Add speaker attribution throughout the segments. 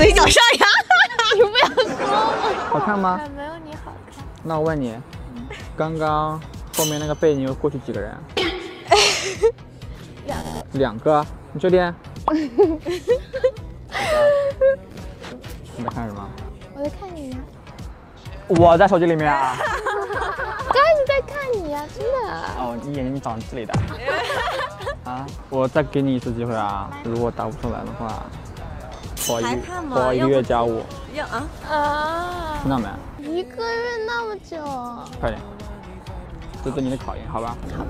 Speaker 1: 嘴角上扬。你不要说我。
Speaker 2: 好看吗？
Speaker 3: 没有你好看。
Speaker 2: 那我问你，刚刚后面那个背，你又过去几个人？
Speaker 3: 两个。
Speaker 2: 两个？你确定？你在看什么？
Speaker 3: 我在看你呀。
Speaker 2: 我在手机里面啊。
Speaker 3: 刚才你在看你呀，真的。
Speaker 2: 哦，你眼睛长这里的。啊，我再给你一次机会啊！如果答不出来的话，我一我一个月加五。
Speaker 1: 要啊
Speaker 3: 啊！
Speaker 2: 听到没？
Speaker 3: 一个月那么久。
Speaker 2: 快点，这是你的考验，好吧？
Speaker 3: 好。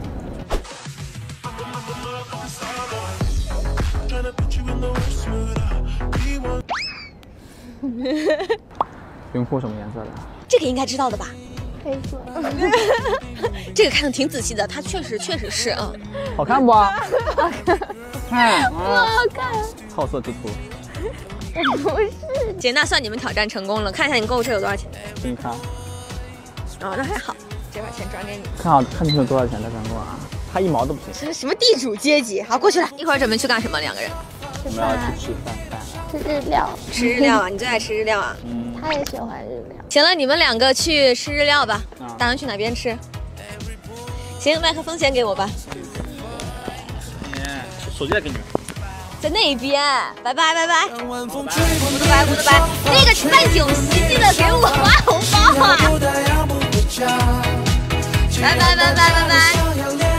Speaker 2: 泳裤什么颜色的？
Speaker 1: 这个应该知道的吧？
Speaker 3: 黑色。
Speaker 1: 这个看的挺仔细的，它确实确实是啊。
Speaker 2: 好看不？好
Speaker 3: 看。不好看。
Speaker 2: 好色之徒。
Speaker 3: 不是。
Speaker 1: 姐，那算你们挑战成功了。看一下你购物车有多少钱？
Speaker 2: 给你看。
Speaker 1: 哦，那还好，姐把钱转给你。
Speaker 2: 看好看清楚多少钱再转给我啊！他一毛都不行。
Speaker 1: 什什么地主阶级？好，过去了。一会儿准备去干什么？两个人。
Speaker 2: 我们要去吃饭饭。
Speaker 3: 吃日料。
Speaker 1: 吃日料啊！你最爱吃日料啊？
Speaker 3: 嗯。他也喜欢日料。
Speaker 1: 行了，你们两个去吃日料吧。打算去哪边吃？行，麦克风先给我吧。
Speaker 2: 你手机再给你。
Speaker 1: 在那边，拜拜拜拜，拜拜拜拜。那个办酒席记得给我发红包啊！拜拜拜拜拜拜。